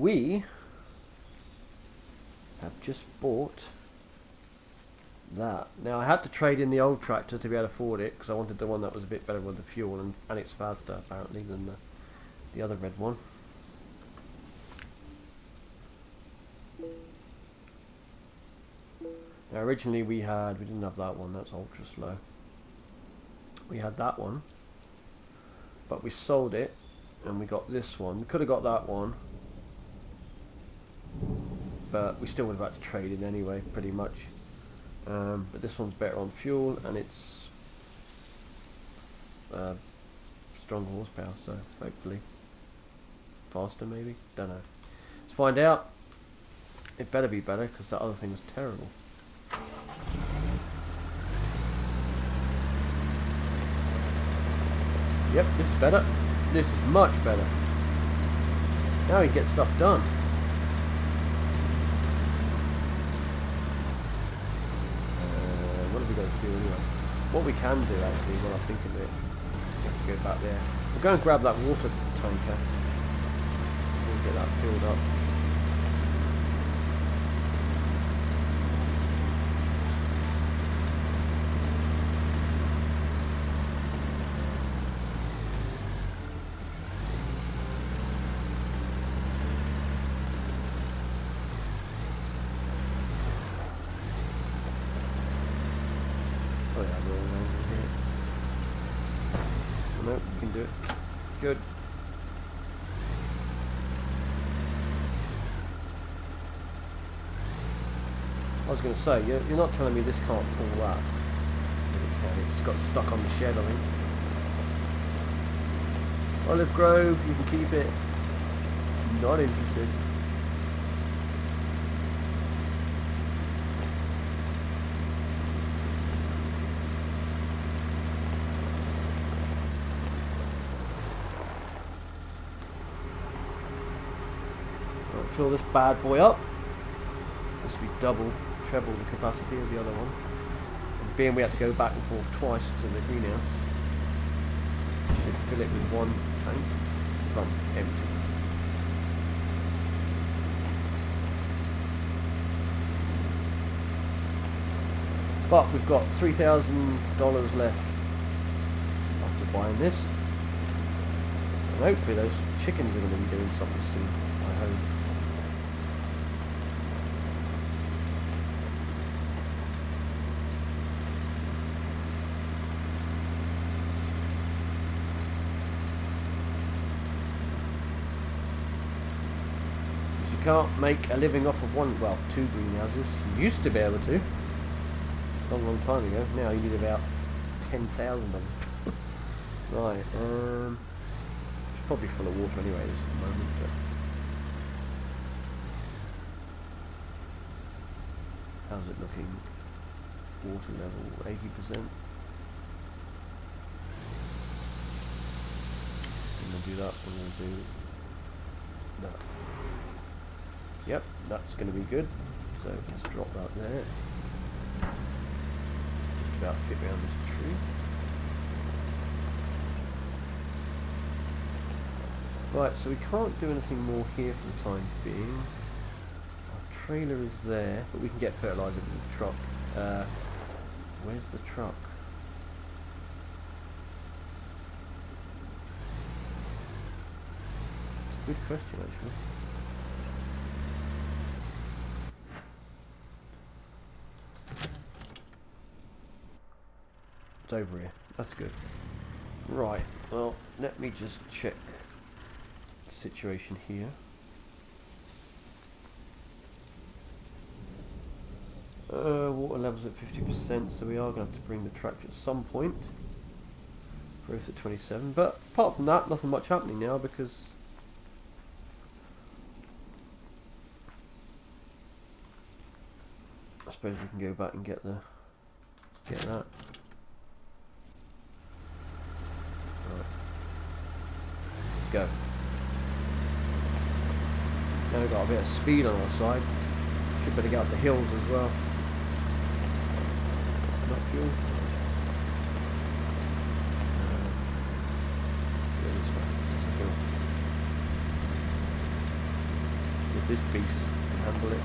we have just bought that. Now I had to trade in the old tractor to be able to afford it because I wanted the one that was a bit better with the fuel and, and it's faster apparently than the, the other red one. Now originally we had, we didn't have that one, that's ultra slow. We had that one, but we sold it and we got this one. We could have got that one, but we still would have had to trade in anyway, pretty much. Um, but this one's better on fuel and it's uh, stronger horsepower, so hopefully faster maybe. Don't know. Let's find out. It better be better because that other thing was terrible. Yep, this is better. This is much better. Now he gets stuff done. Uh, what are we going to do anyway? What we can do actually, while I think of it, we have to go back there. We'll go and grab that water tanker. We'll get that filled up. Oh yeah, we're all over here. Oh, no, we can do it. Good. I was going to say, you're, you're not telling me this can't pull that. It's got stuck on the shed, I think. Olive Grove, you can keep it. Not interested. Fill this bad boy up. This will be double, treble the capacity of the other one. And being we had to go back and forth twice to the greenhouse, should fill it with one tank from empty. But we've got three thousand dollars left after buying this. And hopefully those chickens are going to be doing something soon. I hope. Because you can't make a living off of one, well, two greenhouses. You used to be able to. Long, long time ago. Now you need about 10,000 of them. right, um... It's probably full of water anyway at the moment, but... How's it looking? Water level, 80%. And we'll do that, and we'll do that. Yep, that's going to be good. So let's drop that there. Just about fit around this tree. Right, so we can't do anything more here for the time being. Our trailer is there, but we can get fertilizer with the truck. Uh, where's the truck? It's a good question, actually. Over here. That's good. Right, well, let me just check the situation here. Uh, water levels at 50%, so we are going to have to bring the tractor at some point. Growth at 27, but apart from that, nothing much happening now because I suppose we can go back and get the get that. Right. Let's go. Now we've got a bit of speed on our side. Should better get up the hills as well. Not fuel. Uh, this beast can handle it.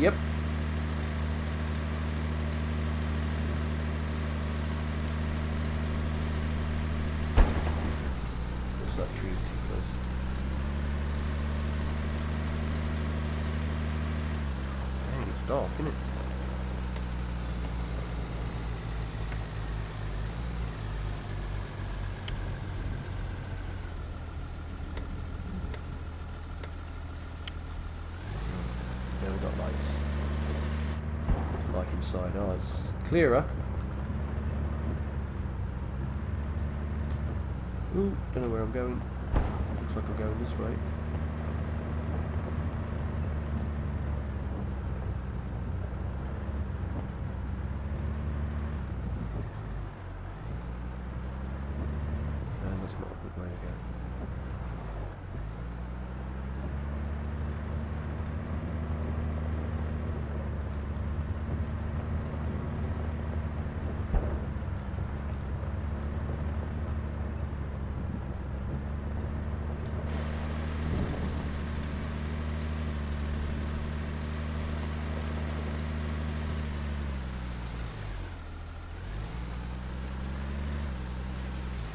Yep. What's that tree too close? Dark, isn't? Yeah, we've got lights. Like inside. Oh, it's clearer. Ooh, don't know where I'm going. Looks like I'm going this way. And that's not a good way to go.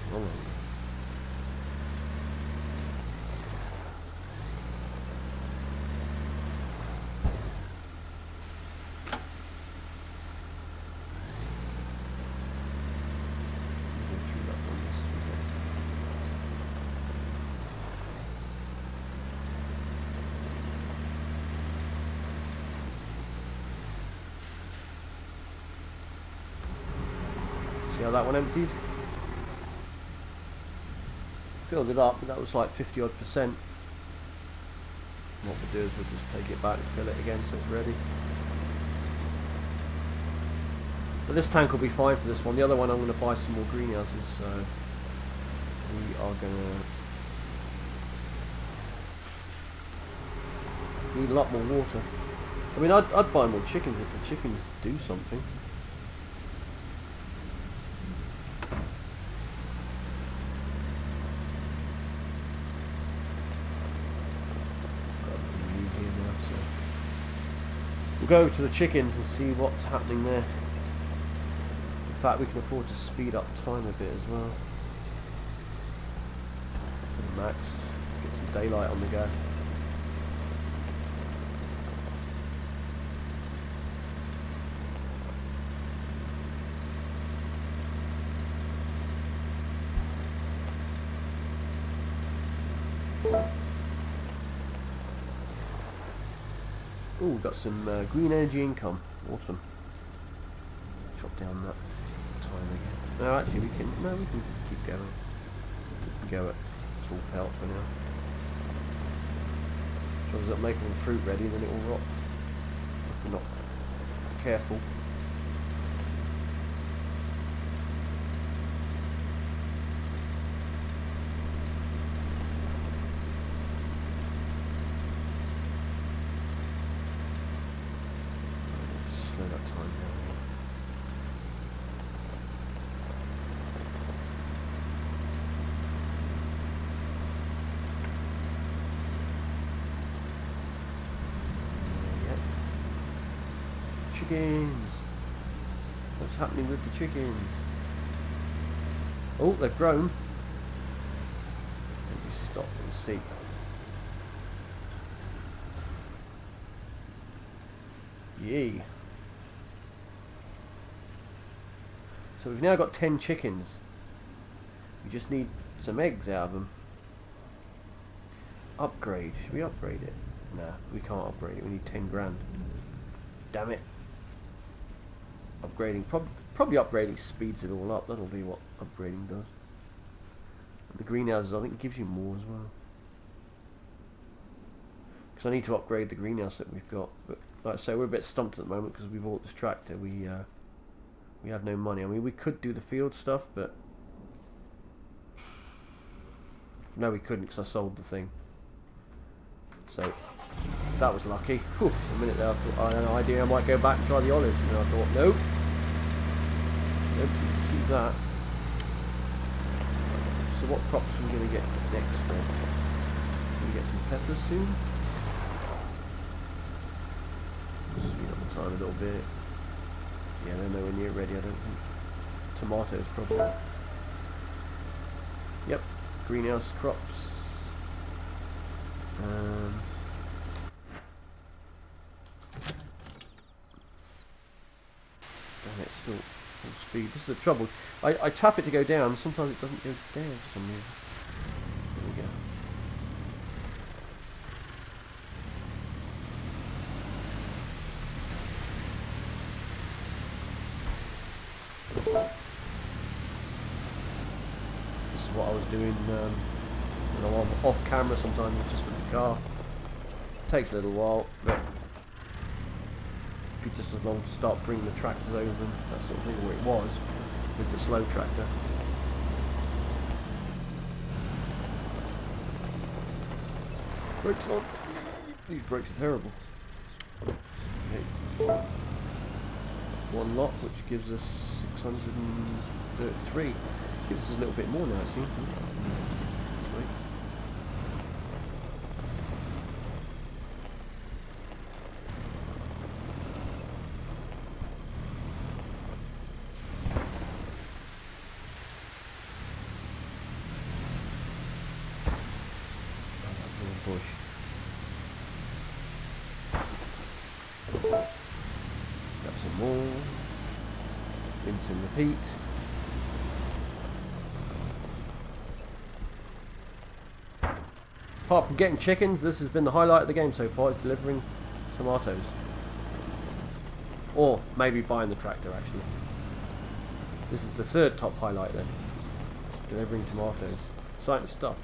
Wrong way. Go through that one, yes, we go. See how that one emptied? Filled it up, but that was like 50 odd percent. What we'll do is we'll just take it back and fill it again so it's ready. But this tank will be fine for this one. The other one I'm going to buy some more greenhouses, so we are going to need a lot more water. I mean, I'd, I'd buy more chickens if the chickens do something. Got everything new here now, so we'll go over to the chickens and see what's happening there. In fact, we can afford to speed up time a bit as well. Max, get some daylight on the go. Ooh, got some uh, green energy income. Awesome. Chop down that time again. No, actually, we can. No, we can keep going. Go at full pelt for now. As long as all the fruit ready, then it will rot. If we're not careful. Slow that time down. Yep. Chickens. What's happening with the chickens? Oh, they've grown. Let me stop and see. Yay. So we've now got 10 chickens. We just need some eggs out of them. Upgrade. Should we upgrade it? Nah, we can't upgrade it. We need 10 grand. Damn it. Upgrading. Prob probably upgrading speeds it all up. That'll be what upgrading does. The greenhouses, I think, gives you more as well. Because I need to upgrade the greenhouse that we've got. But like I say, we're a bit stumped at the moment because we bought this tractor. We uh, we have no money. I mean, we could do the field stuff, but no, we couldn't because I sold the thing. So that was lucky. Whew, a minute there, I thought I had an idea I might go back and try the olives, and I thought, nope, nope, keep that. So what crops are we going to get next then? Hopefully get some peppers soon. Speed up the time a little bit. Yeah, they're nowhere near ready, I don't think. Tomatoes probably. Yep, greenhouse crops. Um, damn it, still full speed. This is the trouble. I, I tap it to go down, sometimes it doesn't go down for some reason. There we go. This is what I was doing um, when I'm off camera sometimes, just with the car. takes a little while, but just as long to start bringing the tractors over and that sort of thing, where it was with the slow tractor. Brakes on. These brakes are terrible. Okay. One lot, which gives us 633. Gives us a little bit more now, I. Wait. bush. Got some more. Rinse and repeat. Apart from getting chickens, this has been the highlight of the game so far, is delivering tomatoes. Or maybe buying the tractor actually. This is the third top highlight then. Delivering tomatoes. Exciting stuff.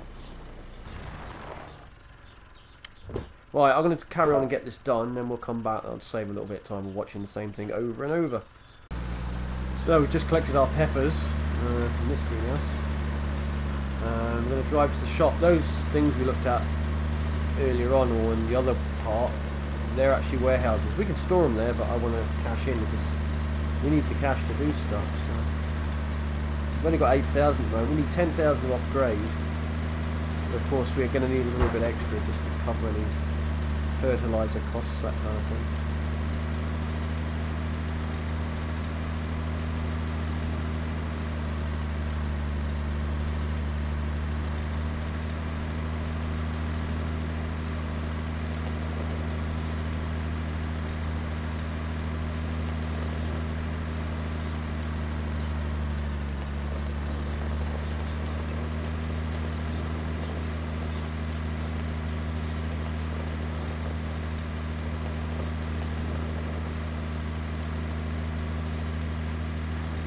Right, I'm going to carry on and get this done, then we'll come back and save a little bit of time watching the same thing over and over. So we've just collected our peppers uh, from this greenhouse. Um, I'm going to drive to the shop. Those things we looked at earlier on, or in the other part, they're actually warehouses. We can store them there, but I want to cash in because we need the cash to do stuff. So we've only got 8,000 though. We need 10,000 to upgrade. But of course, we're going to need a little bit extra just to cover any fertilizer costs, that kind of thing.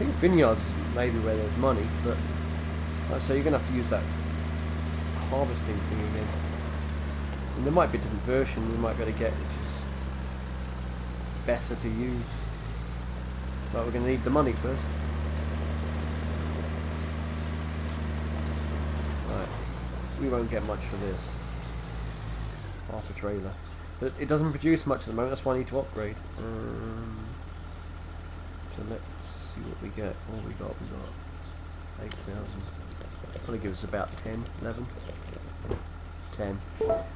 Think vineyards maybe where there's money, but say you're gonna have to use that harvesting thing again. And there might be a different version we might be able to get which is better to use. But we're gonna need the money first. Right. We won't get much for this. Half a trailer. But it doesn't produce much at the moment, that's why I need to upgrade. Um, so let's see what we get. What we got? We got 8,000. Probably give us about 10, 11. 10. So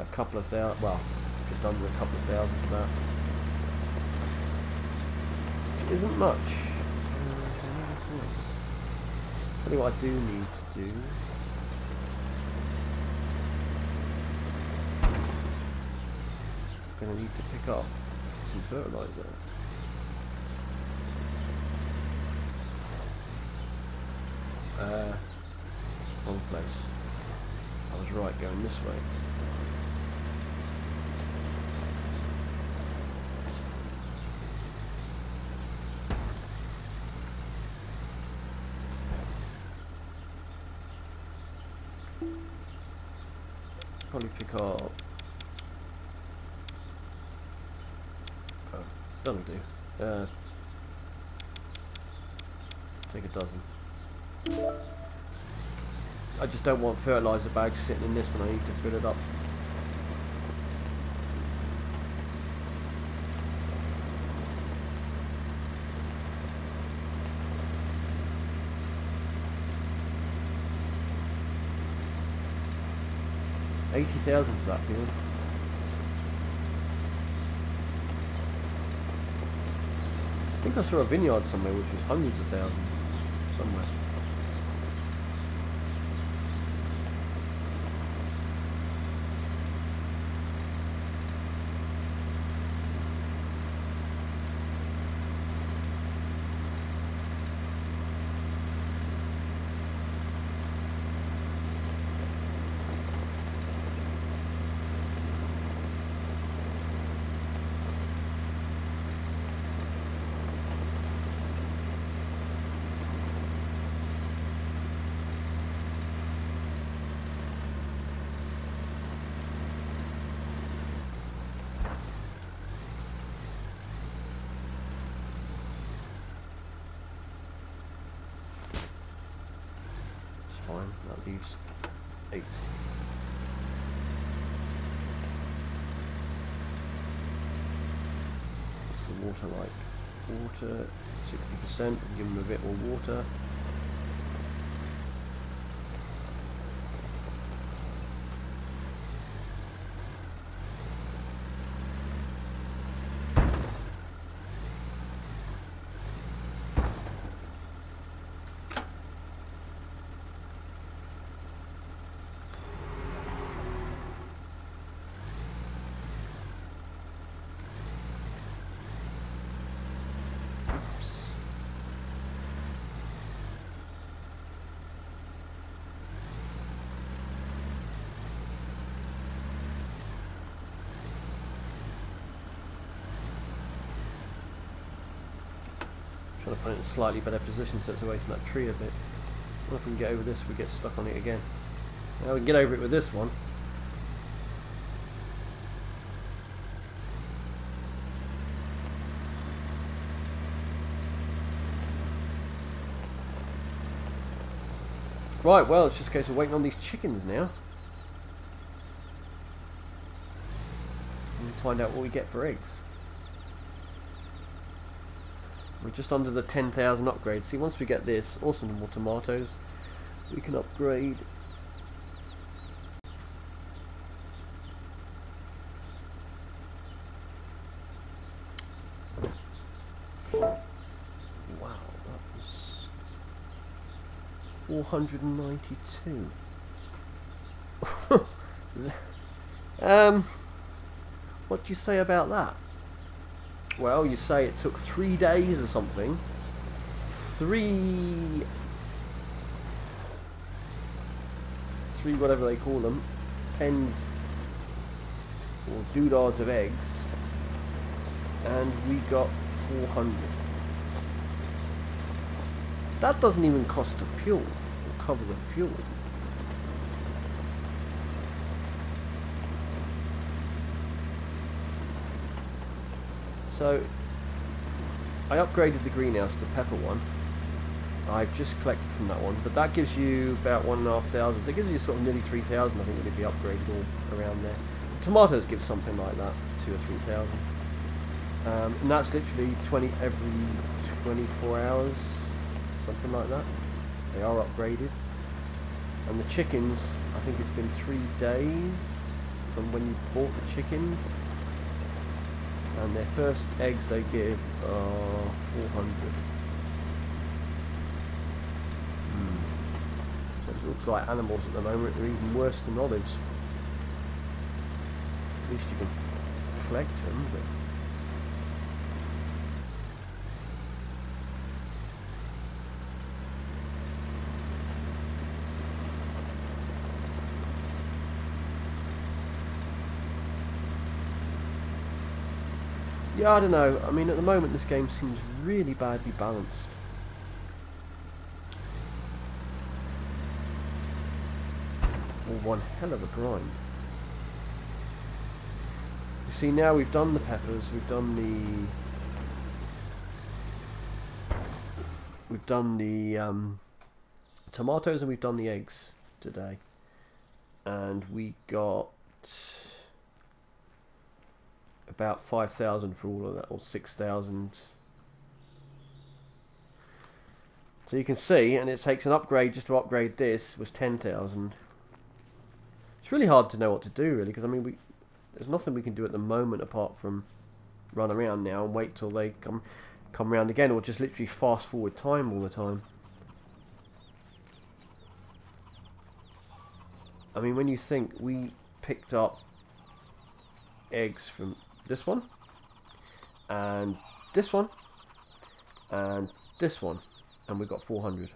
a couple of thousand, well, just under a couple of thousand for that. Which isn't much. Tell you what I do need to do. I'm Gonna need to pick up some fertilizer. Uh, wrong place. I was right going this way. Probably pick up. Oh, that'll do. Uh, take a dozen. I just don't want fertilizer bags sitting in this when I need to fill it up. 80,000 for that field. I think I saw a vineyard somewhere which was hundreds of thousands somewhere. It's That leaves eight. What's the water like? Water, 60%. Give them a bit more water. Trying to put it in a slightly better position so it's away from that tree a bit. What if we can get over this, we get stuck on it again. Now we can get over it with this one. Right, well, it's just a case of waiting on these chickens now. And find out what we get for eggs. We're just under the 10,000 upgrade. See, once we get this, awesome more tomatoes, we can upgrade. Wow, that was 492. um, what do you say about that? Well, you say it took three days or something. Three... Three whatever they call them. Pens or doodads of eggs. And we got 400. That doesn't even cost the fuel, or cover the fuel. So, I upgraded the greenhouse to pepper one. I've just collected from that one, but that gives you about one and a half thousand. So it gives you sort of nearly three thousand. I think it'd be upgraded all around there. The tomatoes give something like that, two or three thousand. Um, and that's literally 20 every 24 hours, something like that. They are upgraded. And the chickens, I think it's been three days from when you bought the chickens. And their first eggs they give are 400. Hmm. So it looks like animals at the moment are even worse than olives. At least you can collect them, but Yeah, I don't know. I mean, at the moment, this game seems really badly balanced. Or one hell of a grind. You see, now we've done the peppers, we've done the... We've done the um, tomatoes and we've done the eggs today. And we got about 5,000 for all of that, or 6,000. So you can see, and it takes an upgrade just to upgrade this, was 10,000. It's really hard to know what to do, really, because I mean, we there's nothing we can do at the moment apart from run around now and wait till they come come round again, or just literally fast forward time all the time. I mean, when you think we picked up eggs from this one, and this one, and this one, and we've got 400.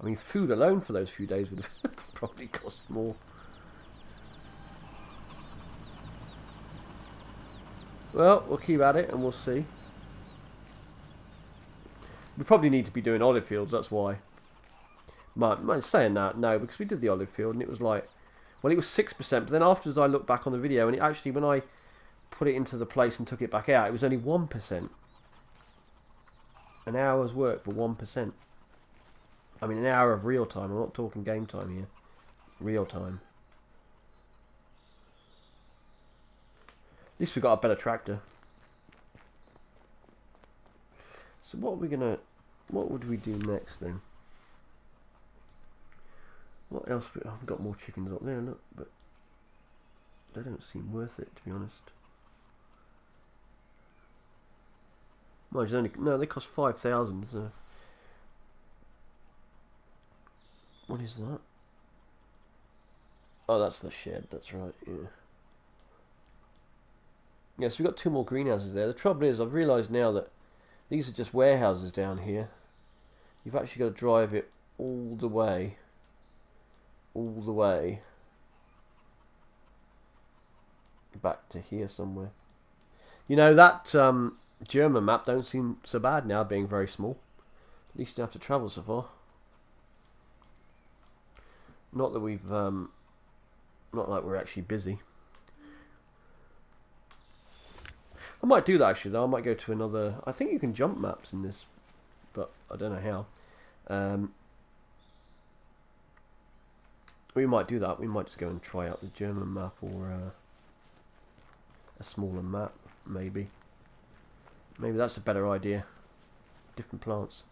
I mean, food alone for those few days would have probably cost more. Well, we'll keep at it and we'll see. We probably need to be doing olive fields, that's why. My, saying that, no, because we did the olive field and it was like, well, it was 6%, but then afterwards I looked back on the video and it actually, when I put it into the place and took it back out, it was only 1%. An hour's work for 1%. I mean, an hour of real time. I'm not talking game time here. Real time. At least we got a better tractor. So what are we gonna? What would we do next then? What else? I've got more chickens up there. Look, but they don't seem worth it to be honest. Well, only no. They cost five thousand. So. What is that? Oh, that's the shed. That's right. Yeah. Yes, we've got two more greenhouses there. The trouble is, I've realised now that these are just warehouses down here. You've actually got to drive it all the way. All the way. Back to here somewhere. You know, that um, German map don't seem so bad now, being very small. At least you don't have to travel so far. Not that we've, um, not like we're actually busy. I might do that actually though. I might go to another. I think you can jump maps in this, but I don't know how. Um, we might do that. We might just go and try out the German map or uh, a smaller map, maybe. Maybe that's a better idea. Different plants.